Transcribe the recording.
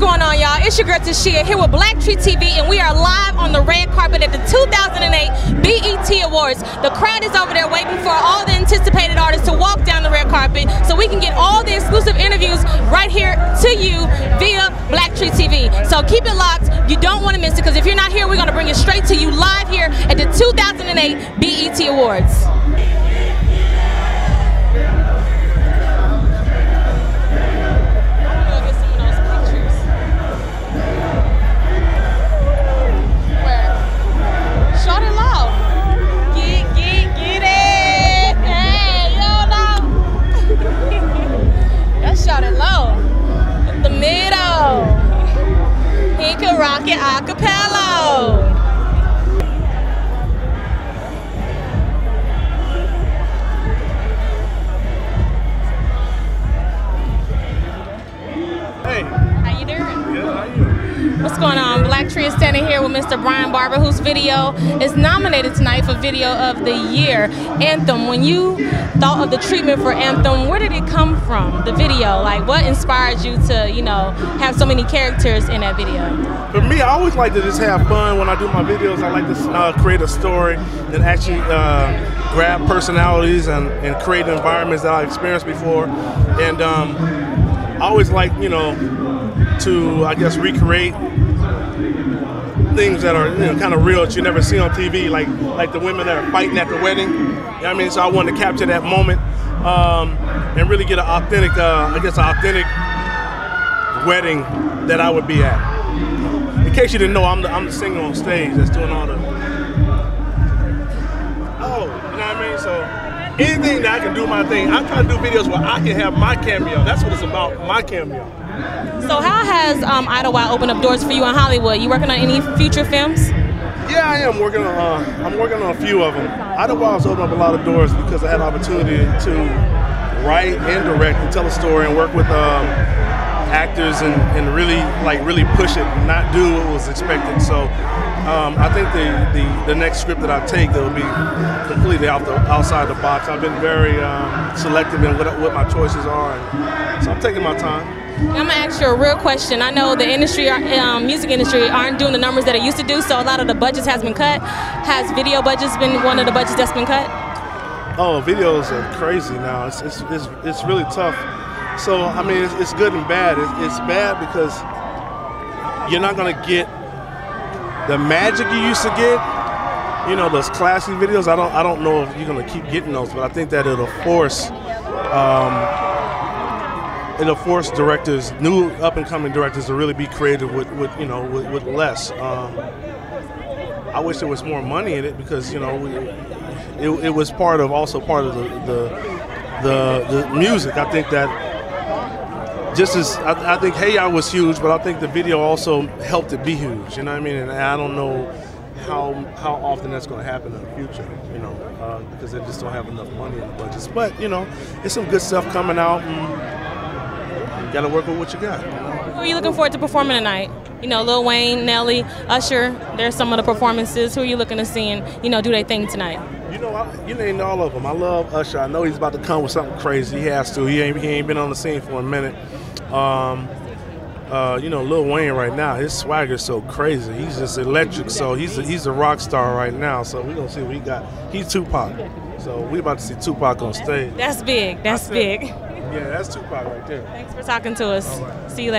going on, y'all? It's your girl Tashia here with Black Tree TV, and we are live on the red carpet at the 2008 BET Awards. The crowd is over there waiting for all the anticipated artists to walk down the red carpet so we can get all the exclusive interviews right here to you via Black Tree TV. So keep it locked. You don't want to miss it because if you're not here, we're going to bring it straight to you live here at the 2008 BET Awards. The middle. He can rock it a cappella. Hey, How you doing? good, how you? What's going on? Black Tree is standing here with Mr. Bryan Barber, whose video is nominated tonight for Video of the Year. Anthem. When you thought of the treatment for Anthem, where did it come from? The video, like what inspired you to, you know, have so many characters in that video? For me, I always like to just have fun when I do my videos. I like to uh, create a story and actually uh, grab personalities and, and create environments that I experienced before. And um, I always like, you know, to, I guess, recreate things that are you know, kind of real that you never see on TV, like like the women that are fighting at the wedding. You know what I mean? So I wanted to capture that moment um, and really get an authentic, uh, I guess, an authentic wedding that I would be at. In case you didn't know, I'm the, I'm the singer on stage that's doing all the. Oh, you know what I mean? So anything that I can do my thing, I try to do videos where I can have my cameo. That's what it's about, my cameo. So how has um, Idlewild opened up doors for you in Hollywood? You working on any future films? Yeah, I am working on. Uh, I'm working on a few of them. Idlewild's opened up a lot of doors because I had an opportunity to write and direct and tell a story and work with um, actors and, and really like really push it and not do what was expected. So um, I think the, the the next script that I take that will be completely out the outside the box. I've been very um, selective in what, what my choices are, and so I'm taking my time. I'm gonna ask you a real question. I know the industry, um, music industry, aren't doing the numbers that it used to do, so a lot of the budgets has been cut. Has video budgets been one of the budgets that's been cut? Oh, videos are crazy now. It's it's it's, it's really tough. So I mean, it's, it's good and bad. It's, it's bad because you're not gonna get the magic you used to get. You know, those classy videos. I don't I don't know if you're gonna keep getting those, but I think that it'll force. Um, it'll force directors, new up and coming directors, to really be creative with, with you know, with, with less. Um, I wish there was more money in it because you know, we, it, it was part of also part of the the, the, the music. I think that just as I, I think Hey Ya was huge, but I think the video also helped it be huge. You know what I mean? And I don't know how how often that's going to happen in the future. You know, uh, because they just don't have enough money in the budgets. But you know, it's some good stuff coming out. You got to work with what you got. Who are you looking forward to performing tonight? You know, Lil Wayne, Nelly, Usher. There's some of the performances. Who are you looking to see and you know do their thing tonight? You know, I, you named all of them. I love Usher. I know he's about to come with something crazy. He has to. He ain't, he ain't been on the scene for a minute. Um, uh, you know, Lil Wayne right now, his swagger's so crazy. He's just electric. So he's a, he's a rock star right now. So we're gonna see what he got. He's Tupac. So we about to see Tupac on stage. That's big. That's said- big. Yeah, that's Tupac right there. Thanks for talking to us. See you later.